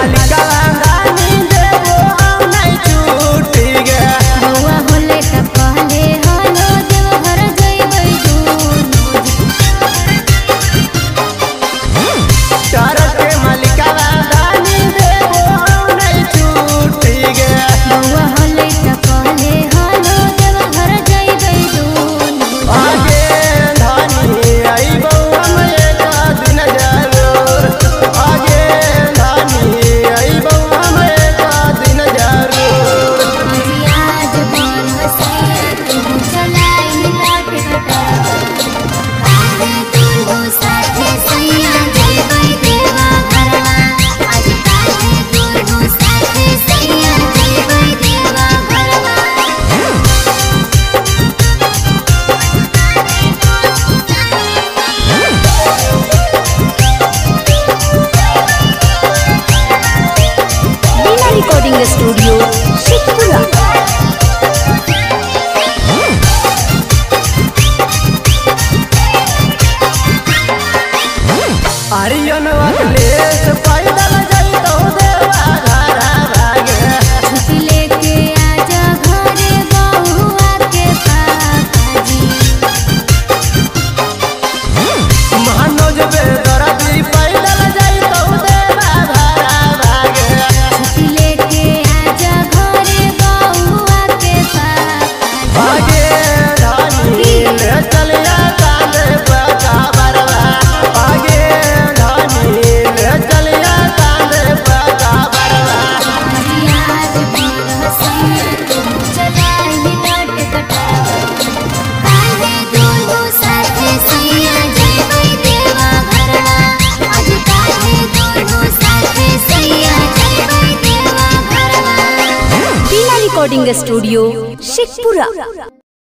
Cali, Cali. Music studio Sikpura Aryan वाले recording studio ಶಿಕ್ಪುರ